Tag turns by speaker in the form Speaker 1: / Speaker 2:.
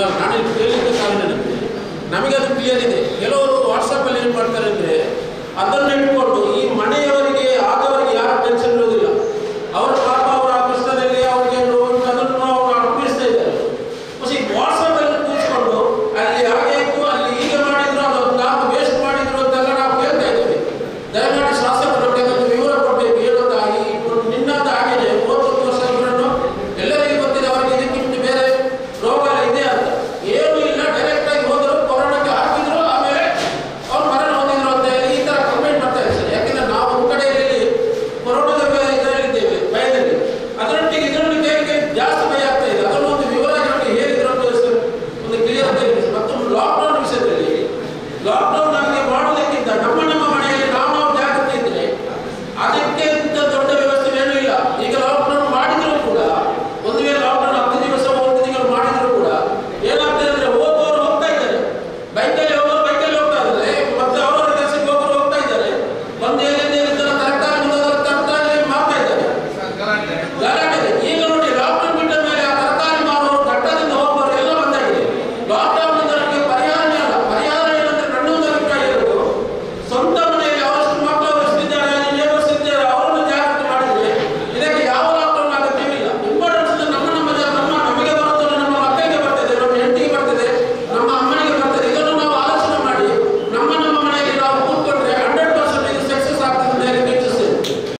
Speaker 1: ಅಲ್ಲ ನಾನು ಇಲ್ಲಿ ಕೇಳಿದ್ದ ಕಾರಣ ನಮಗೆ ಅದು ಕ್ಲಿಯರ್ ಇದೆ. ಕೆಲವರು ವಾಟ್ಸಪ್ಪಲ್ಲಿ ಏನು ಮಾಡ್ತಾರೆ ಅಂದರೆ ಅದನ್ನು